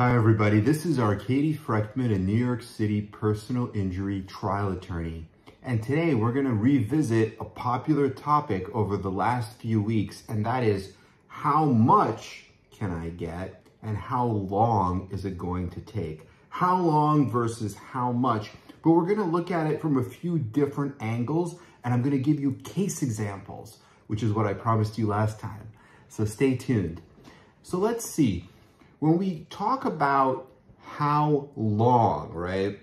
Hi, everybody. This is Arkady Frekhtman, a New York City personal injury trial attorney. And today we're going to revisit a popular topic over the last few weeks, and that is how much can I get and how long is it going to take? How long versus how much? But we're going to look at it from a few different angles, and I'm going to give you case examples, which is what I promised you last time. So stay tuned. So let's see. When we talk about how long, right?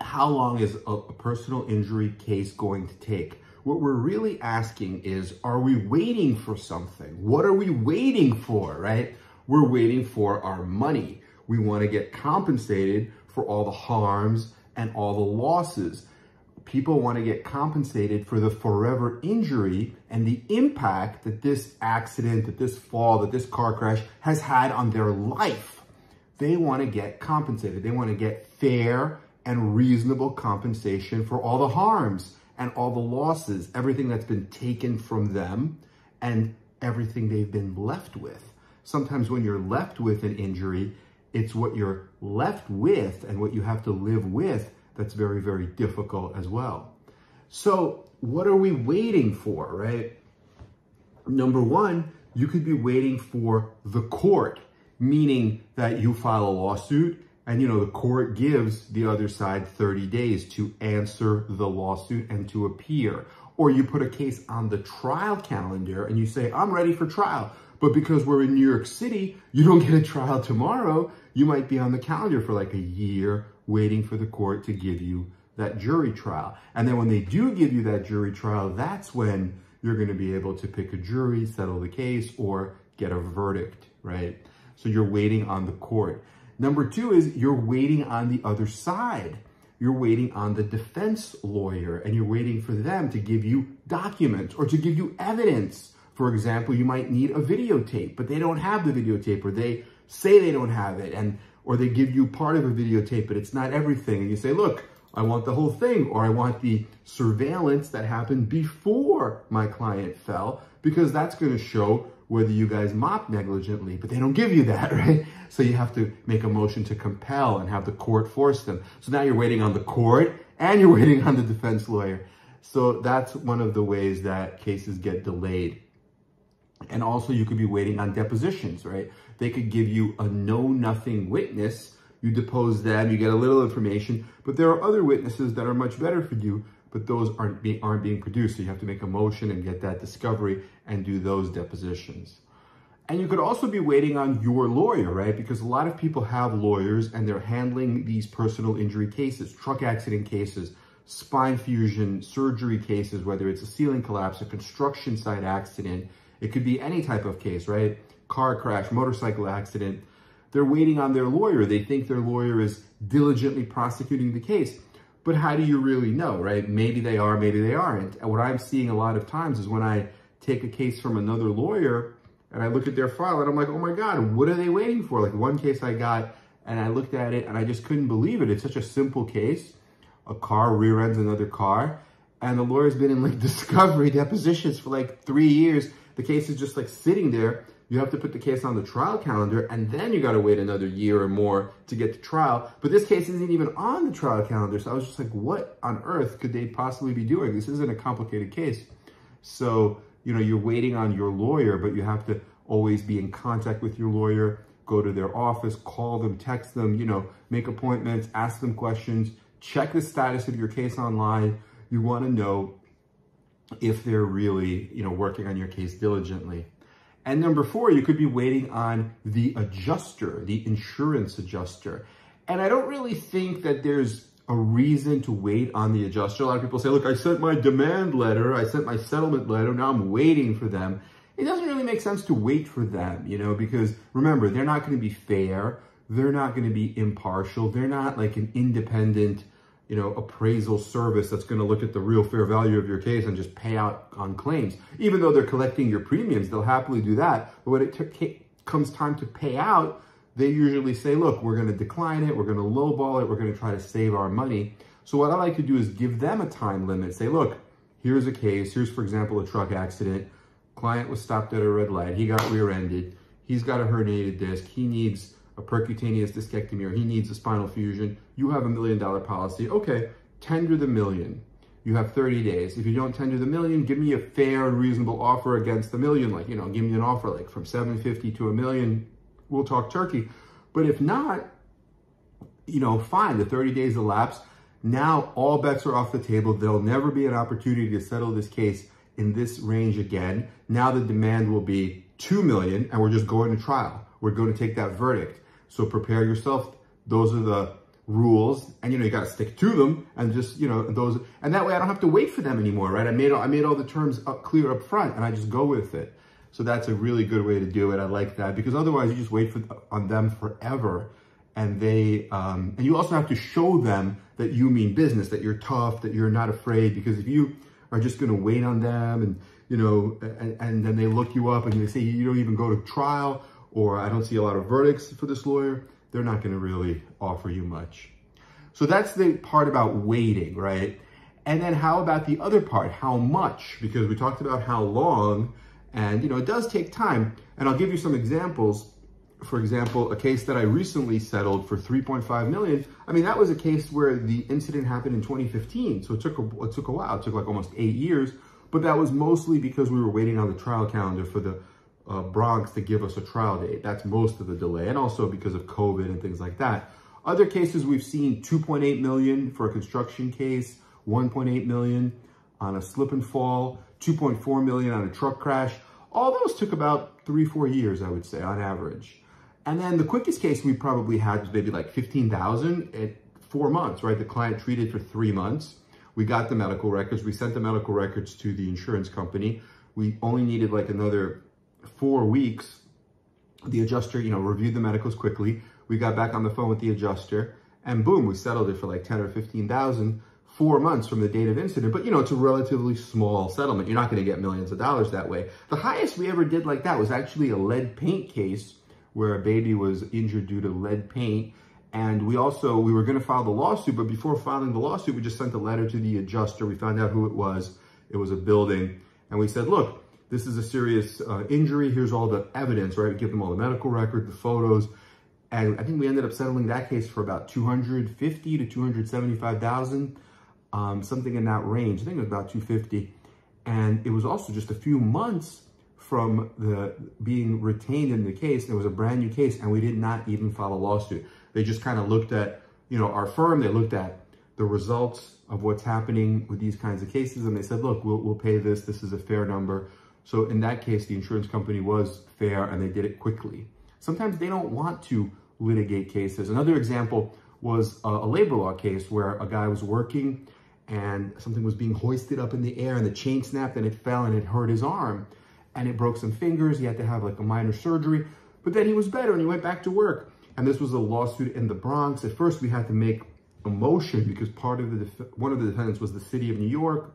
How long is a, personal injury case going to take? What we're really asking is, are we waiting for something? What are we waiting for, right? We're waiting for our money. We want to get compensated for all the harms and all the losses. People want to get compensated for the forever injury and the impact that this accident, that this fall, that this car crash has had on their life. They want to get compensated. They want to get fair and reasonable compensation for all the harms and all the losses, everything that's been taken from them and everything they've been left with. Sometimes when you're left with an injury, it's what you're left with and what you have to live with that's very, very difficult as well. So what are we waiting for, right? Number one, you could be waiting for the court, meaning that you file a lawsuit and, you know, the court gives the other side 30 days to answer the lawsuit and to appear. Or you put a case on the trial calendar and you say, I'm ready for trial. But because we're in New York City, you don't get a trial tomorrow. You might be on the calendar for like a year waiting for the court to give you that jury trial. And then when they do give you that jury trial, that's when you're going to be able to pick a jury, settle the case, or get a verdict, right? So you're waiting on the court. Number two is you're waiting on the other side. You're waiting on the defense lawyer and you're waiting for them to give you documents or to give you evidence for example, you might need a videotape, but they don't have the videotape or they say they don't have it and or they give you part of a videotape, but it's not everything. And you say, look, I want the whole thing or I want the surveillance that happened before my client fell because that's going to show whether you guys mopped negligently, but they don't give you that, right? So you have to make a motion to compel and have the court force them. So now you're waiting on the court and you're waiting on the defense lawyer. So that's one of the ways that cases get delayed. And also you could be waiting on depositions, right? They could give you a know-nothing witness. You depose them, you get a little information, but there are other witnesses that are much better for you, but those aren't, be, aren't being produced. So you have to make a motion and get that discovery and do those depositions. And you could also be waiting on your lawyer, right? Because a lot of people have lawyers and they're handling these personal injury cases, truck accident cases, spine fusion, surgery cases, whether it's a ceiling collapse, a construction site accident, it could be any type of case, right? Car crash, motorcycle accident. They're waiting on their lawyer. They think their lawyer is diligently prosecuting the case. But how do you really know, right? Maybe they are, maybe they aren't. And what I'm seeing a lot of times is when I take a case from another lawyer and I look at their file and I'm like, oh my God, what are they waiting for? Like one case I got and I looked at it and I just couldn't believe it. It's such a simple case. A car rear ends another car and the lawyer's been in like discovery depositions for like three years the case is just like sitting there. You have to put the case on the trial calendar and then you got to wait another year or more to get to trial. But this case isn't even on the trial calendar. So I was just like, what on earth could they possibly be doing? This isn't a complicated case. So, you know, you're waiting on your lawyer, but you have to always be in contact with your lawyer, go to their office, call them, text them, you know, make appointments, ask them questions, check the status of your case online. You want to know if they're really, you know, working on your case diligently. And number four, you could be waiting on the adjuster, the insurance adjuster. And I don't really think that there's a reason to wait on the adjuster. A lot of people say, look, I sent my demand letter, I sent my settlement letter, now I'm waiting for them. It doesn't really make sense to wait for them, you know, because remember, they're not going to be fair. They're not going to be impartial. They're not like an independent you know, appraisal service that's going to look at the real fair value of your case and just pay out on claims. Even though they're collecting your premiums, they'll happily do that. But when it comes time to pay out, they usually say, look, we're going to decline it. We're going to lowball it. We're going to try to save our money. So what I like to do is give them a time limit. Say, look, here's a case. Here's, for example, a truck accident. Client was stopped at a red light. He got rear-ended. He's got a herniated disc. He needs a percutaneous discectomy or he needs a spinal fusion, you have a million dollar policy. Okay, tender the million. You have 30 days. If you don't tender the million, give me a fair and reasonable offer against the million. Like, you know, give me an offer like from 750 to a million. We'll talk turkey. But if not, you know, fine, the 30 days elapse. Now all bets are off the table. There'll never be an opportunity to settle this case in this range again. Now the demand will be 2 million and we're just going to trial. We're going to take that verdict. So prepare yourself. Those are the rules. And you know you got to stick to them and just you know those and that way I don't have to wait for them anymore right? I made I made all the terms up clear up front and I just go with it. So that's a really good way to do it. I like that because otherwise you just wait for on them forever and they um, and you also have to show them that you mean business that you're tough that you're not afraid because if you are just going to wait on them and you know and, and then they look you up and they say you don't even go to trial or I don't see a lot of verdicts for this lawyer they're not going to really offer you much. So that's the part about waiting, right? And then how about the other part? How much? Because we talked about how long, and you know, it does take time. And I'll give you some examples. For example, a case that I recently settled for 3.5 million. I mean, that was a case where the incident happened in 2015. So it took a, it took a while. It took like almost eight years. But that was mostly because we were waiting on the trial calendar for the uh, Bronx to give us a trial date. That's most of the delay, and also because of COVID and things like that. Other cases we've seen 2.8 million for a construction case, 1.8 million on a slip and fall, 2.4 million on a truck crash. All those took about three, four years, I would say, on average. And then the quickest case we probably had was maybe like 15,000 at four months, right? The client treated for three months. We got the medical records. We sent the medical records to the insurance company. We only needed like another four weeks, the adjuster, you know, reviewed the medicals quickly. We got back on the phone with the adjuster and boom, we settled it for like 10 or 15,000 four months from the date of incident. But you know, it's a relatively small settlement. You're not going to get millions of dollars that way. The highest we ever did like that was actually a lead paint case where a baby was injured due to lead paint. And we also, we were going to file the lawsuit, but before filing the lawsuit, we just sent a letter to the adjuster. We found out who it was. It was a building. And we said, look, this is a serious uh, injury. Here's all the evidence, right? We give them all the medical record, the photos. And I think we ended up settling that case for about 250 to 275,000, um, something in that range. I think it was about 250. And it was also just a few months from the being retained in the case. It was a brand new case and we did not even file a lawsuit. They just kind of looked at, you know, our firm, they looked at the results of what's happening with these kinds of cases. And they said, look, we'll, we'll pay this. This is a fair number. So in that case, the insurance company was fair and they did it quickly. Sometimes they don't want to litigate cases. Another example was a, labor law case where a guy was working and something was being hoisted up in the air and the chain snapped and it fell and it hurt his arm and it broke some fingers. He had to have like a minor surgery, but then he was better and he went back to work. And this was a lawsuit in the Bronx. At first we had to make a motion because part of the, one of the defendants was the city of New York.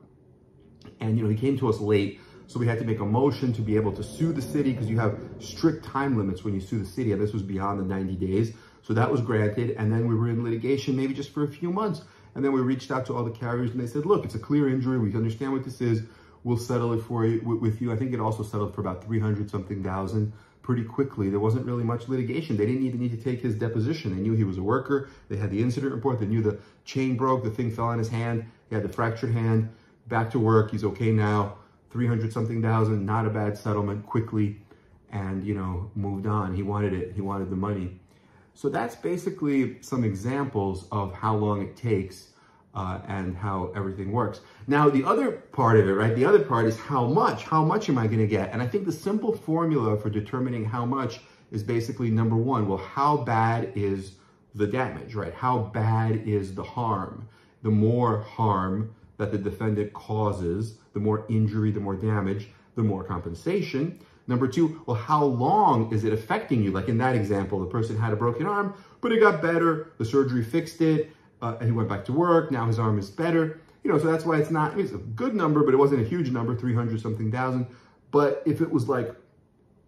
And, you know, he came to us late. So we had to make a motion to be able to sue the city because you have strict time limits when you sue the city. And this was beyond the 90 days. So that was granted. And then we were in litigation maybe just for a few months. And then we reached out to all the carriers and they said, look, it's a clear injury. We understand what this is. We'll settle it for you with you. I think it also settled for about 300 something thousand pretty quickly. There wasn't really much litigation. They didn't even need to take his deposition. They knew he was a worker. They had the incident report. They knew the chain broke. The thing fell on his hand. He had the fractured hand. Back to work. He's okay now. 300 something thousand, not a bad settlement quickly and, you know, moved on. He wanted it. He wanted the money. So that's basically some examples of how long it takes uh, and how everything works. Now, the other part of it, right? The other part is how much, how much am I going to get? And I think the simple formula for determining how much is basically number one, well, how bad is the damage, right? How bad is the harm? The more harm, that the defendant causes, the more injury, the more damage, the more compensation. Number two, well, how long is it affecting you? Like in that example, the person had a broken arm, but it got better. The surgery fixed it, uh, and he went back to work. Now his arm is better. You know, so that's why it's not, it's a good number, but it wasn't a huge number, 300 something thousand. But if it was like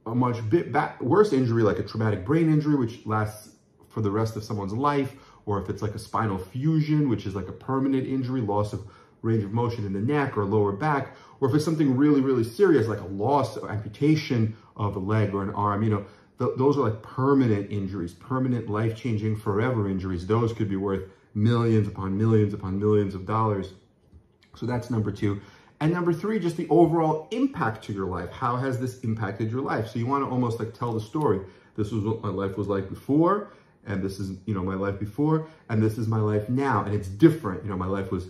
a much bit back, worse injury, like a traumatic brain injury, which lasts for the rest of someone's life, or if it's like a spinal fusion, which is like a permanent injury, loss of range of motion in the neck or lower back, or if it's something really, really serious, like a loss or amputation of a leg or an arm, you know, th those are like permanent injuries, permanent life-changing, forever injuries. Those could be worth millions upon millions upon millions of dollars. So that's number two. And number three, just the overall impact to your life. How has this impacted your life? So you want to almost like tell the story. This was what my life was like before, and this is, you know, my life before, and this is my life now. And it's different. You know, my life was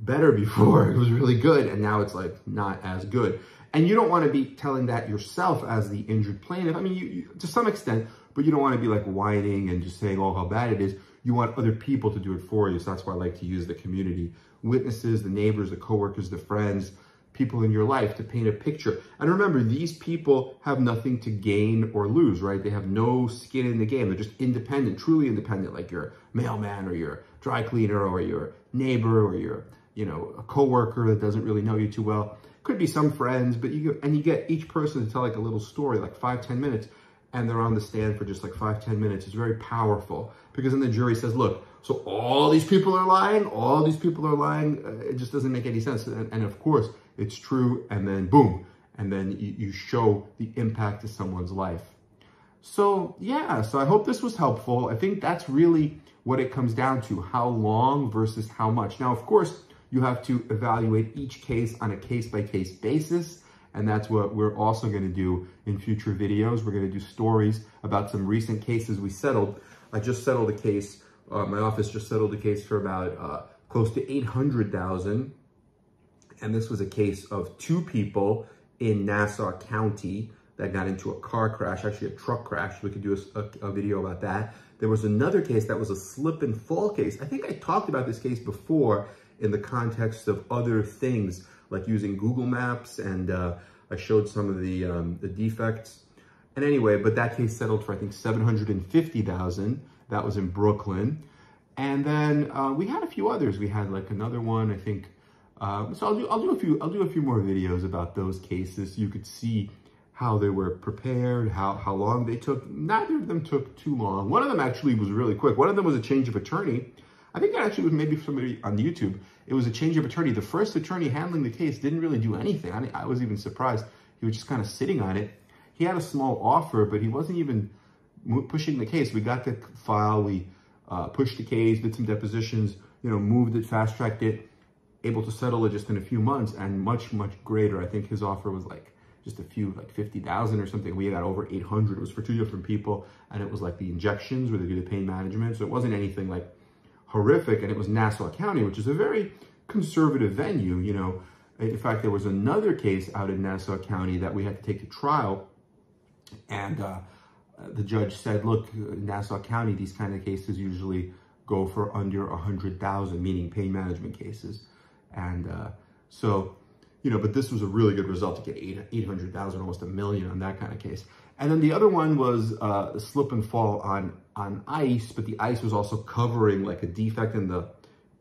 better before. It was really good, and now it's like not as good. And you don't want to be telling that yourself as the injured plaintiff. I mean, you, you, to some extent, but you don't want to be like whining and just saying, oh, how bad it is. You want other people to do it for you. So that's why I like to use the community witnesses, the neighbors, the coworkers, the friends, people in your life to paint a picture. And remember, these people have nothing to gain or lose, right? They have no skin in the game. They're just independent, truly independent, like your mailman or your dry cleaner or your neighbor or your, you know, a coworker that doesn't really know you too well. Could be some friends, but you and you get each person to tell like a little story, like five, ten minutes and they're on the stand for just like five, ten minutes. It's very powerful because then the jury says, look, so all these people are lying, all these people are lying. Uh, it just doesn't make any sense. And, and, of course, it's true. And then boom, and then you, you show the impact to someone's life. So yeah, so I hope this was helpful. I think that's really what it comes down to, how long versus how much. Now, of course, you have to evaluate each case on a case-by-case -case basis. And that's what we're also going to do in future videos. We're going to do stories about some recent cases we settled. I just settled a case. Uh, my office just settled a case for about uh, close to 800,000. And this was a case of two people in Nassau County that got into a car crash, actually a truck crash. We could do a, a, a video about that. There was another case that was a slip and fall case. I think I talked about this case before in the context of other things like using Google Maps, and uh, I showed some of the, um, the defects. And anyway, but that case settled for, I think, 750000 That was in Brooklyn. And then uh, we had a few others. We had like another one, I think. Uh, so I'll do, I'll do a few, I'll do a few more videos about those cases. You could see how they were prepared, how, how long they took. Neither of them took too long. One of them actually was really quick. One of them was a change of attorney. I think it actually was maybe somebody on YouTube. It was a change of attorney. The first attorney handling the case didn't really do anything. I, mean, I was even surprised. He was just kind of sitting on it. He had a small offer, but he wasn't even pushing the case. We got the file, we uh, pushed the case, did some depositions, you know, moved it, fast tracked it, able to settle it just in a few months and much, much greater. I think his offer was like just a few, like 50,000 or something. We got over 800. It was for two different people. And it was like the injections where they do the pain management. So it wasn't anything like horrific, and it was Nassau County, which is a very conservative venue, you know. In fact, there was another case out in Nassau County that we had to take to trial, and uh, the judge said, look, Nassau County, these kind of cases usually go for under 100,000, meaning pain management cases. And uh, so, you know, but this was a really good result to get 800,000, almost a million on that kind of case. And then the other one was uh, slip and fall on, on ice, but the ice was also covering like a defect in the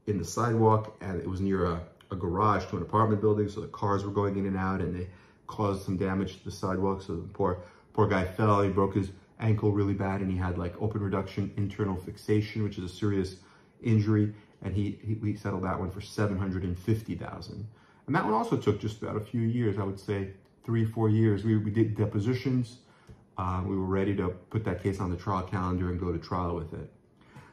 in the sidewalk and it was near a, a garage to an apartment building. So the cars were going in and out and they caused some damage to the sidewalk. So the poor, poor guy fell, he broke his ankle really bad and he had like open reduction internal fixation, which is a serious injury. And he, he we settled that one for 750,000. And that one also took just about a few years, I would say three, four years. We, we did depositions, uh, we were ready to put that case on the trial calendar and go to trial with it.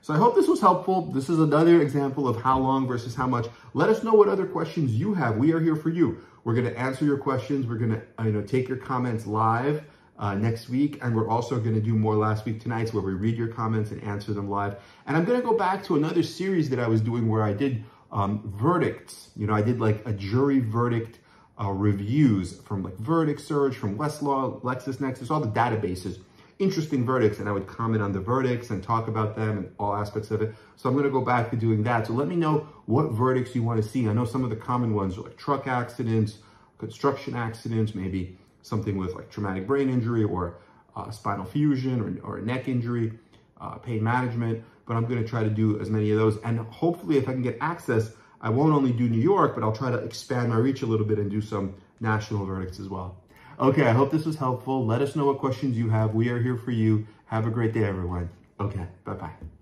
So I hope this was helpful. This is another example of how long versus how much. Let us know what other questions you have. We are here for you. We're going to answer your questions. We're going to you know, take your comments live uh, next week. And we're also going to do more last week tonight where we read your comments and answer them live. And I'm going to go back to another series that I was doing where I did um, verdicts. You know, I did like a jury verdict uh, reviews from like Verdict Search, from Westlaw, LexisNexis, all the databases, interesting verdicts, and I would comment on the verdicts and talk about them and all aspects of it. So I'm going to go back to doing that. So let me know what verdicts you want to see. I know some of the common ones are like truck accidents, construction accidents, maybe something with like traumatic brain injury or uh, spinal fusion or, or neck injury, uh, pain management. But I'm going to try to do as many of those. And hopefully if I can get access, I won't only do New York, but I'll try to expand my reach a little bit and do some national verdicts as well. Okay, I hope this was helpful. Let us know what questions you have. We are here for you. Have a great day, everyone. Okay, bye-bye.